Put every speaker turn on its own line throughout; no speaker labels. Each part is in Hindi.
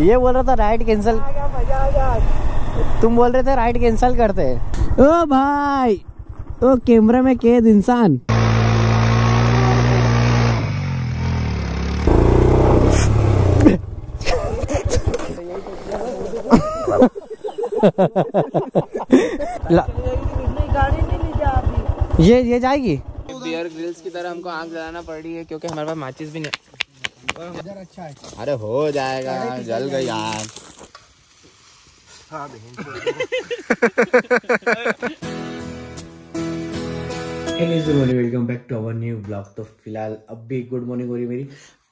ये बोल रहा था राइड कैंसिल तुम बोल रहे थे राइड कैंसिल करते। ओ भाई ओ कैमरा में कैद इंसान। ये ये जाएगी।
बियर ग्रिल्स की तरह हमको आग जलाना पड़ रही है क्योंकि हमारे पास माचिस भी नहीं। अरे हो जाएगा जल गई
morning welcome back to our new blog तो फ़िलहाल अब भी गुड मॉर्निंग हो रही है मेरी।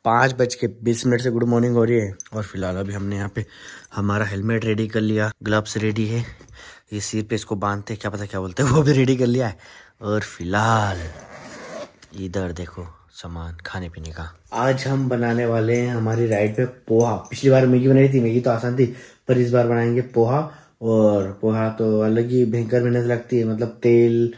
पाँच बज के बीस मिनट से गुड मॉर्निंग हो रही है। और फ़िलहाल अभी हमने यहाँ पे हमारा हेलमेट रेडी कर लिया। ग्लव्स रेडी है। ये सिर पे इसको बांधते क्या पता क्या बोलते हैं वो भी रेडी कर लिया है। और फ़िलहाल इधर देखो। सामान खाने पीने का। आज हम बनाने वाले हैं हमारी राइड पे पोहा। पिछली बार मैगी बनाई थी, मैगी तो आसान थी, पर इस बार बनाएँगे पोहा, और पोहा तो अलग ही भयंकर मेहनत लगती है। मतलब तेल,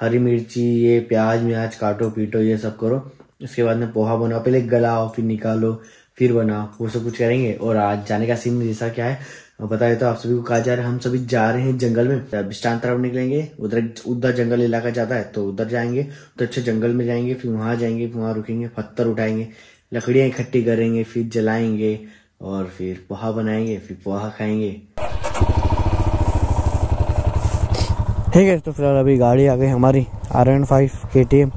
हरी मिर्ची, ये प्याज, म्याज, काटो, पीटो, ये सब करो। उसके बाद में पोहा बनाओ। पहले गलाओ, फिर निकालो, फिर बनाओ। वो सब कुछ करेंगे, और आज जाने का सीन जैसा क्या है बताए तो आप सभी को कहा जा रहा है, हम सभी जा रहे हैं जंगल में। बिस्टान तरफ़ निकलेंगे, उधर उधर जंगल इलाका जाता है तो उधर जाएँगे तो अच्छे जंगल में जाएँगे, फिर वहाँ जाएँगे, फिर वहाँ रुकेंगे, पत्थर उठाएँगे, लकड़ियाँ इकट्ठी करेंगे, फिर जलाएँगे और फिर पोहा बनाएँगे, फिर पोहा खाएँगे। ठीक है तो फ़िलहाल अभी गाड़ी आ गई हमारी R N five K T M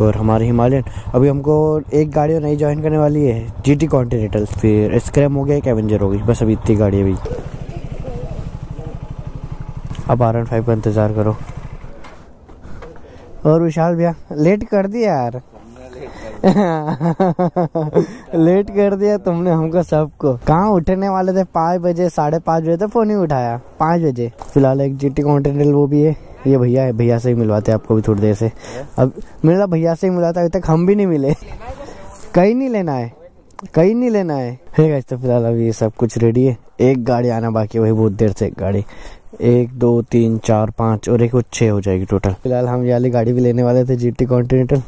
और हमारे हिमालयन। अभी हमको एक गाड़ी नई ज्वाइन करने वाली है जी टी कॉन्टिनेंटल फिर स्क्रैम हो गया, एक एवेंजर हो गई। बस अभी इतनी गाड़ी अभी। अब आर एन फाइव का इंतज़ार करो। और विशाल भैया लेट कर दिया यार। लेट कर दिया तुमने हमको सबको। कहाँ उठने वाले थे? पाँच बजे, साढ़े पाँच बजे तो फ़ोन ही उठाया। पाँच बजे। फ़िलहाल एक जीटी कॉन्टिनेंटल वो भी है। ये भैया है, भैया से ही मिलवाते हैं आपको भी थोड़ी देर से। अब मेरा भैया से ही मिलवाता अभी तक हम भी नहीं मिले। कहीं नहीं लेना है, कहीं नहीं लेना है। है तो फ़िलहाल अभी ये सब कुछ रेडी है। एक गाड़ी आना बाकी वही बहुत देर से एक गाड़ी। एक, दो, तीन, चार, पाँच और एक वो छः हो जाएगी टोटल फ़िलहाल हम ये गाड़ी भी लेने वाले थे जीटी कॉन्टिनेंटल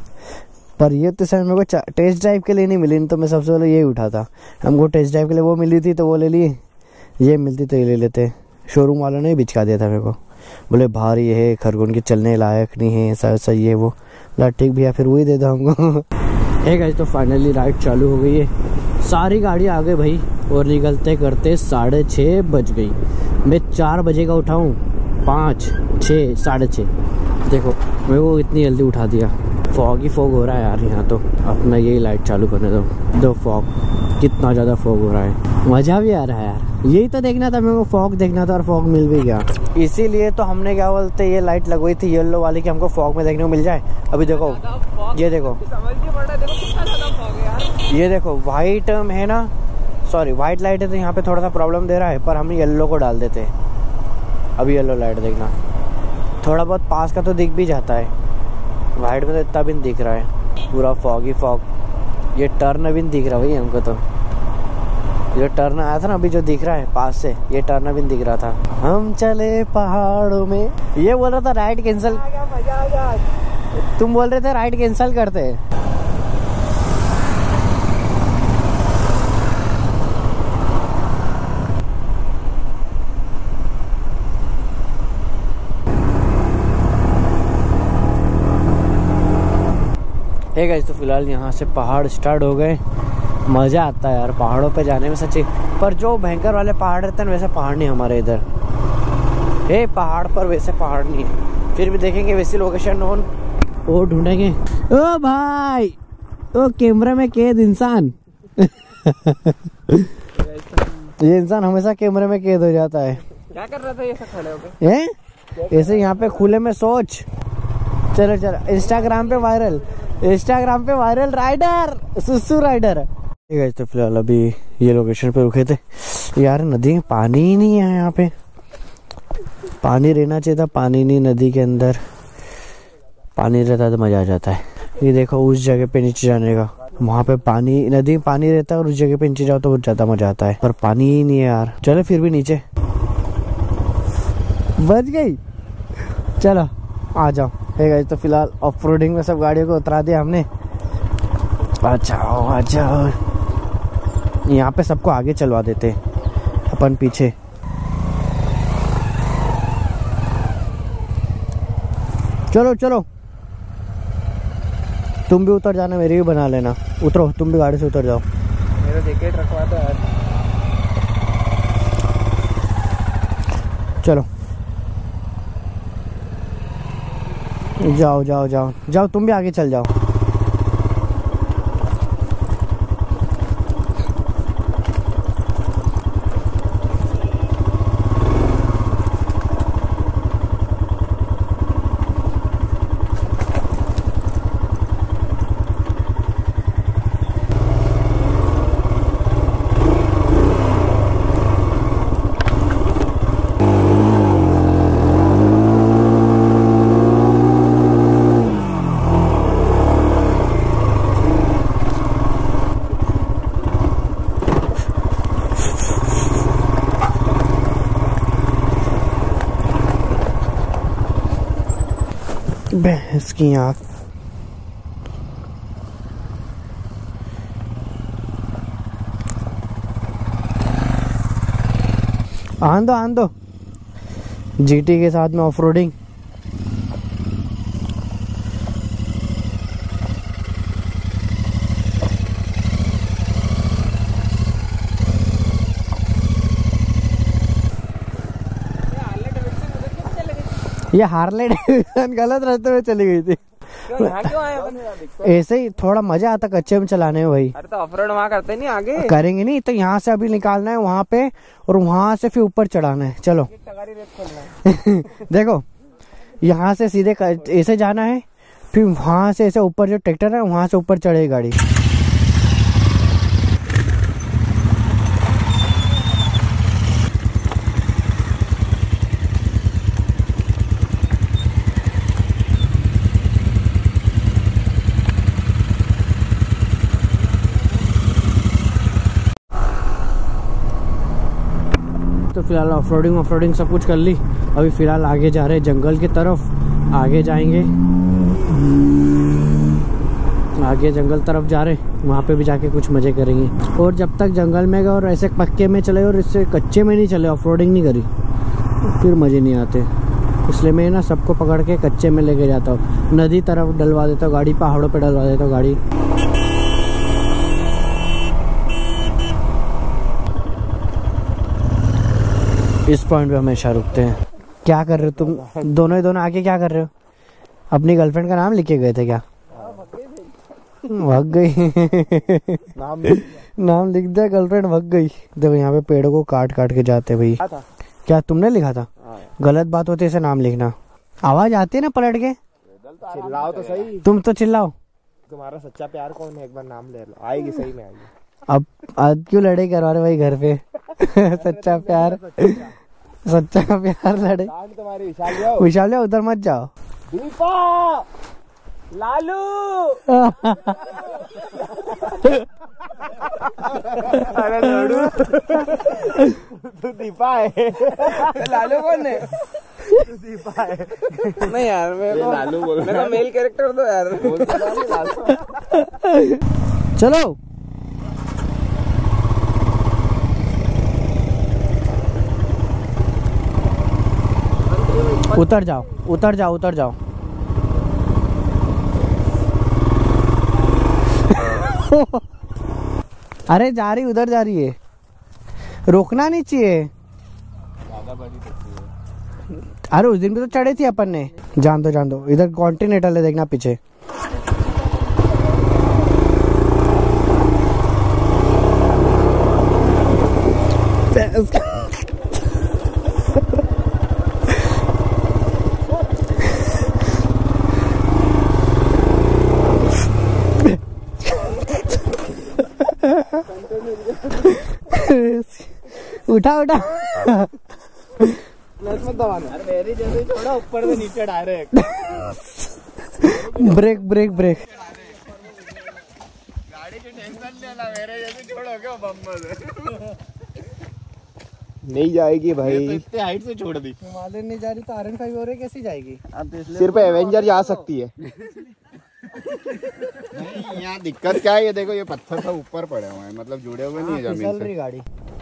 पर ये तो सर मेरे को टेस्ट ड्राइव के लिए नहीं मिली नहीं तो मैं सबसे पहले यही उठा था हमको टेस्ट ड्राइव के लिए वो मिली थी तो वो ले ली ये मिलती तो ये ले लेते। शोरूम वालों ने ही बिचका दिया था मेरे को। बोले, भारी है, खरगोन के चलने लायक नहीं है, ऐसा ऐसा ये वो। ला ठीक भैया, फिर वही दे दो हमको। एक आज तो फाइनली राइड चालू हो गई है। सारी गाड़ी आ गई भाई, और निकलते करते साढ़े छः बज गई। मैं चार बजे का उठाऊँ? पाँच छः साढ़े छः देखो, मेरे को इतनी जल्दी उठा दिया। फॉग ही फॉग हो रहा है यार यहाँ तो। अपना यही लाइट चालू करने दो। दो फॉग कितना ज़्यादा फॉग हो रहा है। मज़ा भी आ रहा है यार। यही तो देखना था मेरे को फॉग देखना था और फॉग मिल भी गया। इसीलिए तो हमने क्या बोलते ये लाइट लगवाई थी येलो वाली कि हमको फॉग में देखने को मिल जाए। अभी देखो ये देखो। ये देखो वाइट है ना? सॉरी वाइट लाइट है तो यहाँ पे थोड़ा सा प्रॉब्लम दे रहा है पर हम येलो को डाल देते अभी येलो लाइट देखना। थोड़ा बहुत पास का तो दिख भी जाता है। वाइट में तो इतना भी नहीं दिख रहा है। पूरा फॉग ही फॉग ये टर्न भी नहीं दिख रहा भाई हमको तो। ये टर्न आया था ना अभी जो दिख रहा है, पास से, ये टर्न अभी दिख रहा था। हम चले पहाड़ों में। ये बोल रहा था राइड कैंसिल तुम बोल रहे थे राइड कैंसिल करते है. तो फ़िलहाल यहाँ से पहाड़ स्टार्ट हो गए। मज़ा आता है यार पहाड़ों पे जाने में सच्ची। पर जो भयंकर वाले पहाड़ रहते हैं वैसे पहाड़ नहीं हमारे इधर। हे पहाड़ पर वैसे पहाड़ नहीं है। फिर भी देखेंगे वैसी लोकेशन और वो ढूंढेंगे। ओ भाई ओ कैमरा में कैद इंसान। ये इंसान हमेशा कैमरे में कैद हो जाता है।
क्या कर रहा था? ये सब खड़े होकर
ऐसे यहाँ पे खुले में सोच। चलो चलो। इंस्टाग्राम पे वायरल इंस्टाग्राम पे वायरल राइडर सुसु राइडर तो फ़िलहाल अभी ये लोकेशन पे रुके थे। यार, नदी में पानी ही नहीं है यहाँ पे। पानी रहना चाहिए था, पानी नहीं नदी के अंदर। पानी रहता तो मज़ा आ जाता है। ये देखो, उस जगह पे नीचे जाने का। वहाँ पे पानी, नदी में पानी रहता है और उस जगह पे नीचे जाओ तो बहुत ज़्यादा मज़ा आता है। पर पानी ही नहीं है यार। चलो फिर भी नीचे। बच गई। चलो, आ जाओ। है तो फ़िलहाल ऑफ़ में सब गाड़ियों को उतरा दिया हमने। आ जाओ आ जाओ। यहाँ पे सबको आगे चलवा देते अपन पीछे। चलो चलो। तुम भी उतर जाना मेरी भी बना लेना। उतरो तुम भी गाड़ी से उतर जाओ।
मेरा जैकेट रखवा दो यार
चलो। जाओ जाओ जाओ। जाओ तुम भी आगे चल जाओ भैंस की आँख आन दो आन दो। जीटी के साथ में ऑफ़ रोडिंग ये हार्ले डेविडसन गलत रास्ते में चली गई थी।
क्यों यहाँ क्यों आए अपन?
ऐसे ही थोड़ा मज़ा आता कच्चे में चलाने में भाई।
अरे तो ऑफ़ रोड वहाँ करते नहीं आगे?
करेंगे नहीं तो यहाँ से अभी निकालना है वहाँ पे और वहाँ से फिर ऊपर चढ़ाना है। चलो। देखो यहाँ से सीधे ऐसे जाना है फिर वहाँ से ऐसे ऊपर जो ट्रैक्टर है वहाँ से ऊपर चढ़ेगी गाड़ी। फ़िलहाल ऑफ़ रोडिंग ऑफ़ रोडिंग सब कुछ कर ली। अभी फ़िलहाल आगे जा रहे हैं जंगल की तरफ़। आगे जाएँगे। आगे जंगल तरफ़ जा रहे हैं। वहाँ पे भी जाके कुछ मज़े करेंगे। और जब तक जंगल में गए और ऐसे पक्के में चले और इससे कच्चे में नहीं चले ऑफ़ रोडिंग नहीं करी, फिर मज़े नहीं आते। इसलिए मैं ना सबको पकड़ के कच्चे में लेके जाता हूँ। नदी तरफ़ डलवा देता हूँ, गाड़ी पहाड़ों पे डलवा देता हूँ, गाड़ी। इस पॉइंट पे हमेशा रुकते हैं। क्या कर रहे हो तुम? दोनों ही दोनों आके क्या कर रहे हो? अपनी गर्लफ्रेंड का नाम लिखे गए थे क्या? भाग गई।
नाम
नाम लिख दिया गर्लफ्रेंड भग गई। देखो यहाँ पे पेड़ों को काट काट के जाते भाई।
क्या
तुमने लिखा था?
हाँ।
गलत बात होती है इसे नाम लिखना। आवाज़ आती है ना पलट के?
चिल्लाओ तो सही।
तुम तो चिल्लाओ।
तुम्हारा सच्चा प्यार कौन है? एक बार नाम ले लो। आएगी सही में आएगी।
अब आज क्यों लड़े करवा रहे भाई घर पे? सच्चा प्यार। सच्चा का प्यार लड़े।
तुम्हारी विशाल जाओ।
विशाल उधर मत जाओ।
दीपा! लालू! अरे लड़ू। तू दीपा है। लालू कौन है? दीपा है। नहीं यार मेरे को लालू बोल मेरा मेल कैरेक्टर दो यार।
चलो उतर जाओ उतर जाओ उतर जाओ। अरे जा रही, उधर जा रही है। रोकना नहीं चाहिए। अरे उस दिन भी तो चढ़े थे अपन ने। जान दो जान दो। इधर कॉन्टिनेंटल है, देखना पीछे। उठा उठा।
मत दबाना अरे मेरी जैसे छोड़ा ऊपर से नीचे डायरेक्ट
ब्रेक ब्रेक ब्रेक
गाड़ी की टेंशन लेना मेरे जैसे छोड़ोगे बम्बल नहीं जाएगी भाई।
इतने हाइट से छोड़ दी।
हिमालय नहीं जा रही तो आर फाइव और कैसी जाएगी?
सिर्फ़ एवेंजर जा सकती है।
यहाँ दिक्कत क्या है? ये देखो ये पत्थर सब ऊपर पड़े हुए हैं। मतलब जुड़े हुए नहीं है
फिसल
ज़मीन
रही
से।
गाड़ी।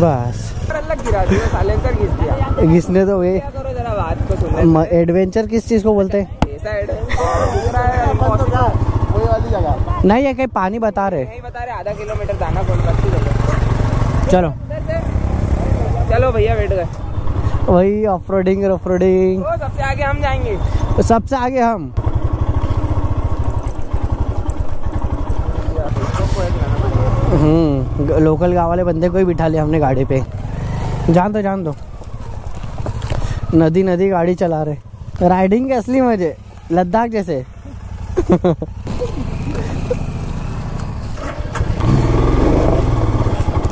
बस।
गिरा घिस
घिसने तो गए
बात
एडवेंचर किस चीज़ को बोलते हैं? नहीं ये कहीं पानी बता रहे।
नहीं बता रहे आधा किलोमीटर जाना
चलो।
चलो भैया बैठ गए
वही ऑफ़ रोडिंग ऑफ़ रोडिंग
सबसे आगे हम जाएँगे।
सबसे आगे हम? हम्म लोकल गाँव वाले बंदे को ही बिठा लिया हमने गाड़ी पे। जान दो जान दो। नदी नदी गाड़ी चला रहे। राइडिंग के असली मज़े लद्दाख जैसे।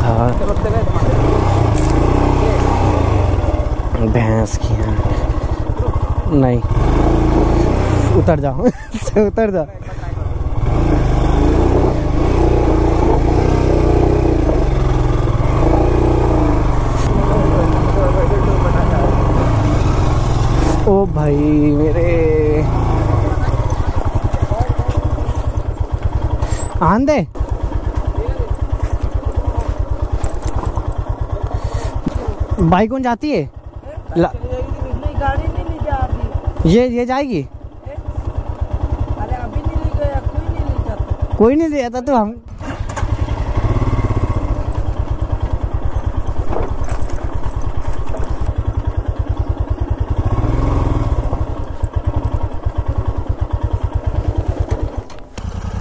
हाँ। भैंस की नहीं। उतर जाओ। उतर जाओ। भाई मेरे। आंदे बाइक कौन जाती है? ला-
गाड़ी नहीं ली जा
ये ये जाएगी?
अरे अभी नहीं ली गया कोई नहीं ली जाता।
कोई नहीं दिया था तो हम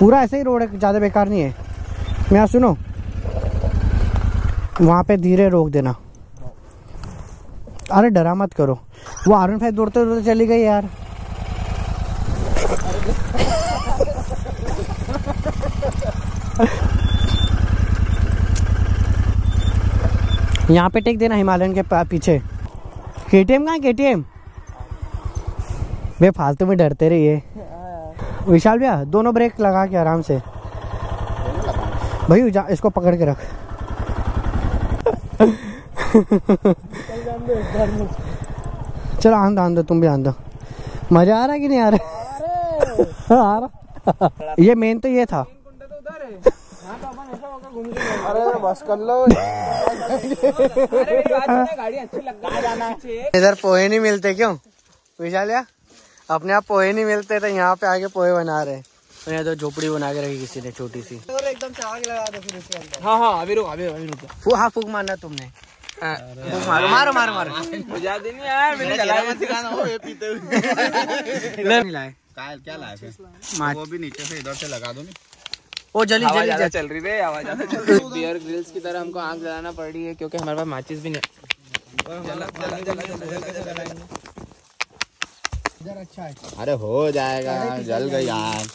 पूरा ऐसे ही रोड है ज़्यादा बेकार नहीं है। मैं सुनो। वहाँ पे धीरे रोक देना। अरे डरा मत करो। वो आर फाइव दौड़ते दौड़ते चली गई यार। यहाँ पे टेक देना हिमालयन के पीछे। केटीएम कहाँ केटीएम? वे फालतू में डरते रहिए। विशाल भैया दोनों ब्रेक लगा के आराम से। भाई जा इसको पकड़ के रख। चलो आंदो आंदो तुम भी आंदो मज़ा आ रहा कि नहीं आ रहा? आ रहा। ये मेन तो ये था।
अरे बस कर लो गाड़ी अच्छी लग गई जाना चाहिए
इधर पोहे नहीं मिलते क्यों? विशाल या अपने आप पोहे नहीं मिलते तो यहाँ पे आके पोहे बना रहे और यहाँ तो झोपड़ी बना के रखी किसी ने छोटी सी।
हाँ हाँ अभी रुक अभी अभी रुक।
हाँ फूक मारना तुमने। हाँ, मारो मारो मारो मारो।
बुझा दी यार मैंने चलाया। मत सिखाना हो
नहीं लाए
क्या क्या लाए फिर? वो भी नीचे से इधर से लगा दो नहीं?
जली
चल रही है आवाज़ है बियर ग्रिल्स की तरह हमको आग जलाना पड़ रही है क्योंकि हमारे पास माचिस भी नहीं
अरे हो जाएगा जल गई यार।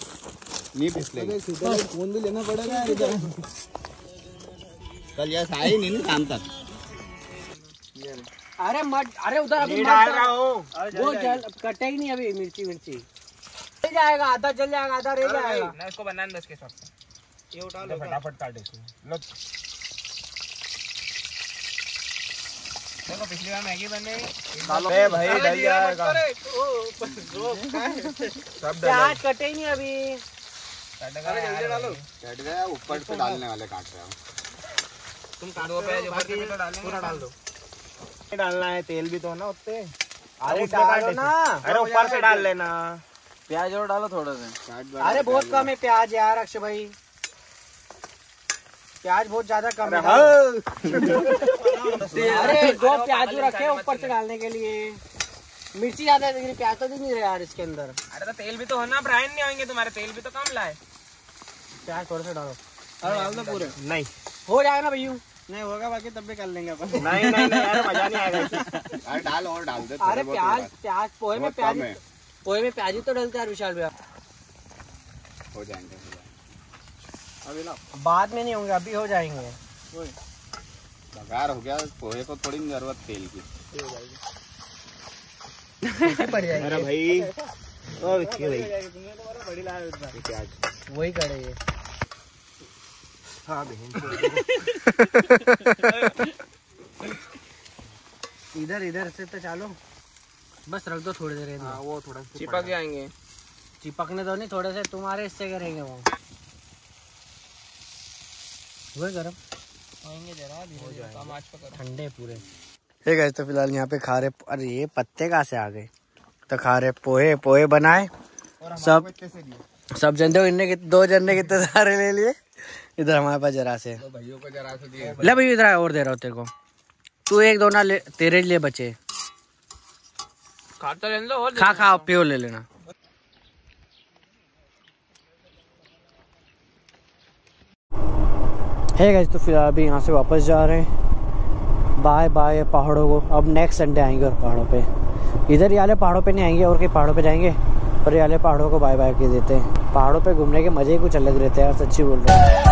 नहीं पिछले फ़ोन भी लेना पड़ेगा इधर। कल यह आई नहीं शाम तक।
अरे मत अरे उधर अभी मत जाओ। वो जल कटे ही नहीं अभी मिर्ची मिर्ची। रह जाएगा आधा जल जाएगा आधा रह जाएगा।
ना इसको बनाने दस के शॉट ये उठा लो। फटाफट काट इसको। देखो पिछली बार मैगी बने ए भाई डल जाएगा सब
प्याज कटे ही नहीं अभी।
अरे
कट गया ऊपर से डालने वाले काट रहे हो।
तुम काट दो प्याज ऊपर से तो पूरा डाल दो। डालना है तेल भी तो ना उत्ते अरे डालो ना। अरे ऊपर से डाल लेना।
प्याज और डालो थोड़ा सा। अरे बहुत कम है प्याज यार अक्षय भाई। प्याज बहुत ज़्यादा कम है अरे दो प्याज रखे ऊपर से डालने के लिए। मिर्ची ज़्यादा है लेकिन प्याज तो दिख नहीं रहा यार इसके अंदर।
अरे तो तेल भी तो होना ब्रायन नहीं आएँगे तुम्हारे तेल भी तो कम लाए।
प्याज थोड़ा सा डालो।
अरे डाल दो पूरे। नहीं।
हो जाएगा ना भैया?
नहीं होगा बाकी तब भी कर लेंगे अपन।
नहीं नहीं नहीं यार मज़ा नहीं आएगा।
अरे डाल और डाल दे
अरे प्याज प्याज पोहे में प्याज पोहे में प्याज ही तो डलता है यार विशाल भैया।
हो जाएँगे हो जाएँगे।
बाद में नहीं होंगे अभी हो जाएँगे।
बघार हो गया पोहे को थोड़ी ज़रूरत तेल की।
पड़ जाएगी।
भाई। ओ भाई?
वही करे ये।
हाँ बहन।
इधर इधर से तो चालो। बस रख दो थोड़ी देर
हाँ वो थोड़ा
चिपक जाएँगे।
चिपकने दो नहीं थोड़े से तुम्हारे इससे करेंगे वो। हुए गरम।
होंगे जरा धीरे धीरे कम आँच पे
ठंडे पूरे। हे गए तो फ़िलहाल यहाँ पे खा रहे अरे ये पत्ते कहाँ से आ गए? तो खा रहे पोहे पोहे बनाए। सब सब जनते को इनने दो जन ने कितने सारे ले लिए। इधर हमारे पास जरा से।
भाइयों को जरा से दिए।
ले भाई इधर और दे रहा हूँ तेरे को। तू एक दो ना ले तेरे लिए बचे।
खाता और
खा खा प्योर ले लेना। है गाइस तो फ़िलहाल अभी यहाँ से वापस जा रहे हैं। बाय बाय पहाड़ों को। अब नेक्स्ट संडे आएँगे और पहाड़ों पे। इधर ये वाले पहाड़ों पे नहीं आएँगे और कहीं पहाड़ों पे जाएँगे और ये वाले पहाड़ों को बाय बाय के देते हैं। पहाड़ों पे घूमने के मज़े ही कुछ अलग रहते हैं यार सच्ची बोल रहे हैं।